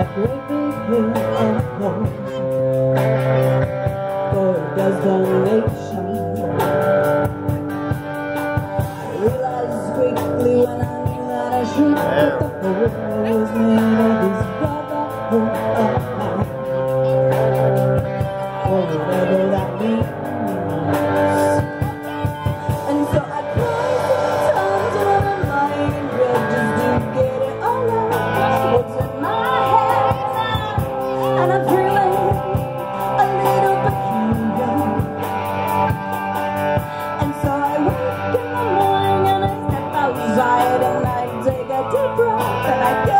that breaking through and home for desolation. deep breath and I get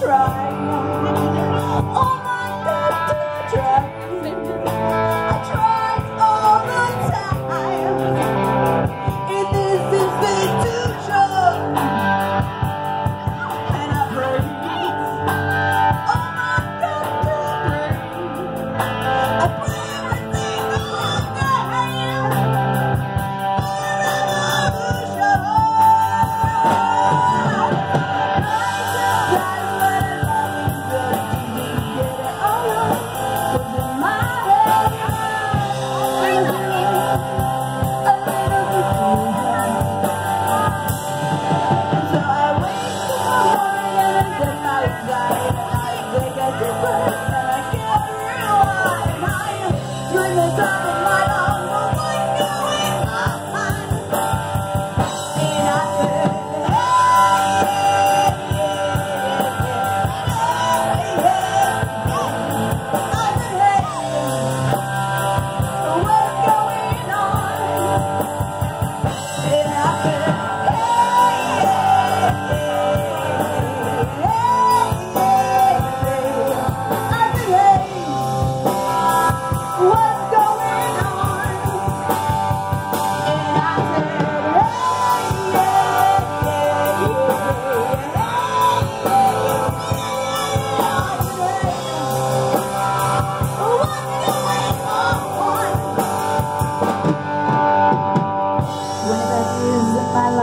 try. the dark.